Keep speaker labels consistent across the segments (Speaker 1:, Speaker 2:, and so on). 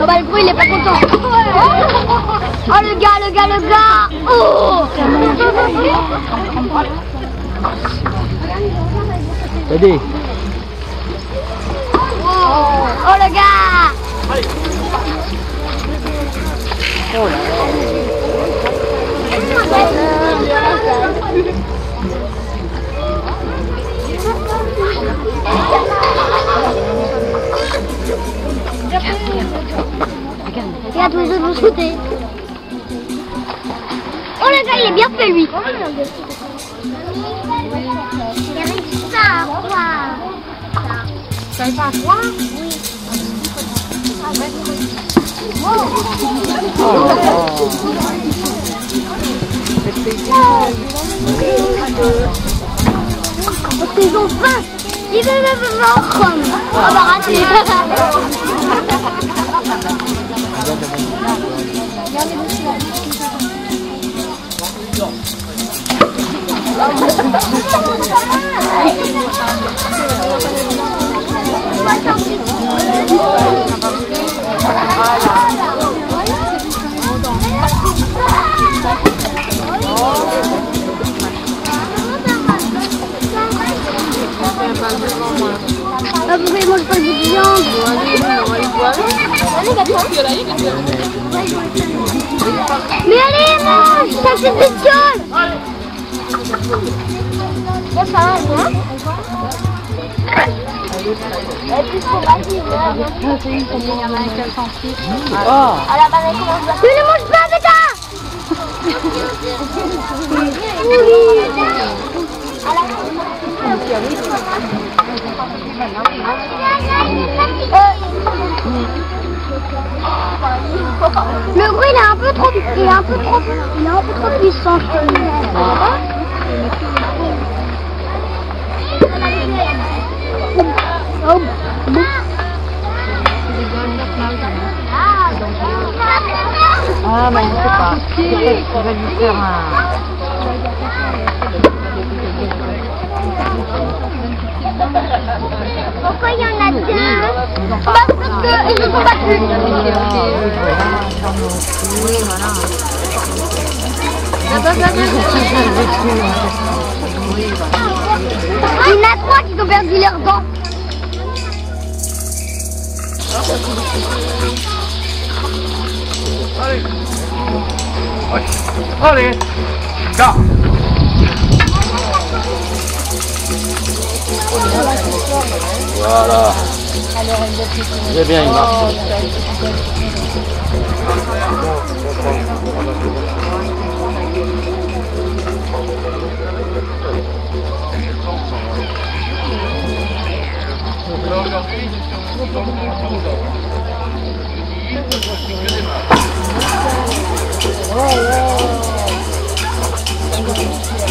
Speaker 1: Oh bah le bruit il est pas content. Oh le gars, le gars, le gars. Oh
Speaker 2: Allez.
Speaker 1: Oh le gars. Regarde, vous vous sautez. Oh le gars, il est bien fait lui. Il arrive ça, quoi. Ça arrive à Parce qu'ils ont faim. Ils veulent voir. On va rater. Ah, pourquoi ils mangent pas de viande Mais allez, mange Ça fait de gueule Ça, va, hein à... Mais ne mange pas, Beta Le bruit il est un peu trop, il est un peu trop, il est un peu trop puissant. je. Oh.
Speaker 2: Ah, mais je sais pas. Peut-être qu'on va lui faire un...
Speaker 1: Pourquoi il y en a deux Il y en a trois qui ont perdu leurs dents.
Speaker 3: Allez, gars.
Speaker 2: Voilà. C'est bien, il marche.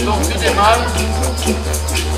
Speaker 3: Donc, des mâles,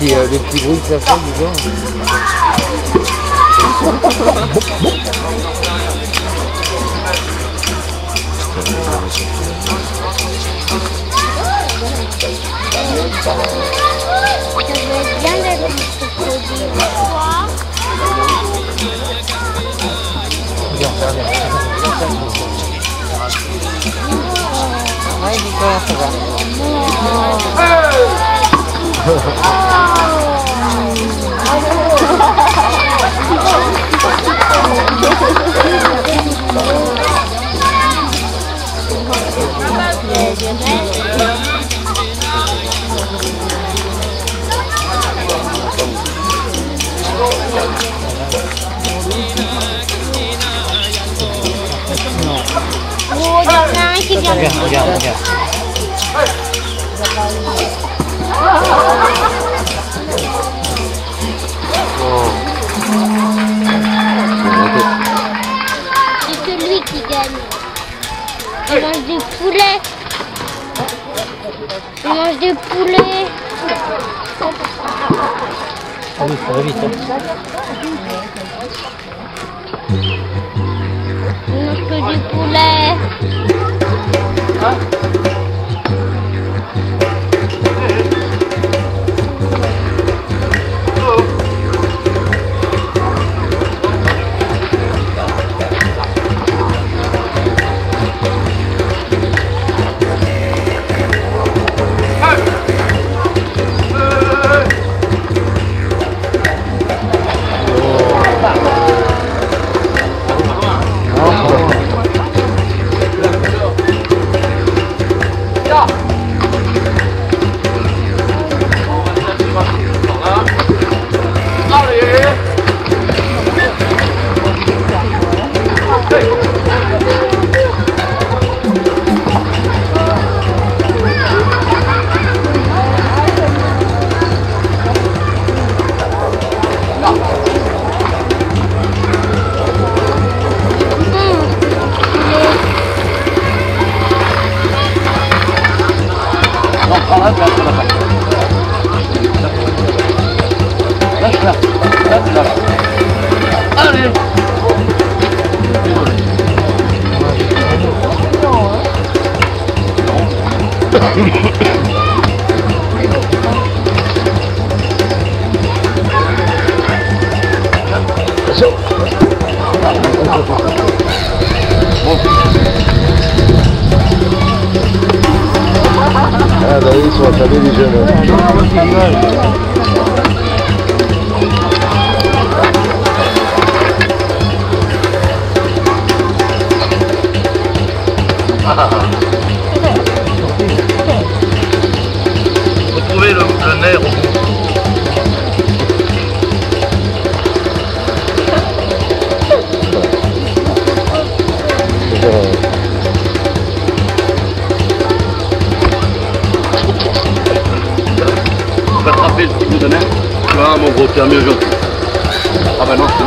Speaker 2: Ah, Le petit, euh, le petit bruit que ça fait, dis donc. Ouais, Nicolas, ça va.
Speaker 1: Oh, c'est celui qui gagne. Il
Speaker 2: mange du poulet.
Speaker 1: Il mange du poulet.
Speaker 2: Ah oui, ça va vite.
Speaker 1: Il mange que du poulet.
Speaker 4: Ah bah oui, ils sont affamés les
Speaker 5: nerf au le petit bout de vois, mon gros, t'es un mieux. Ah bah non.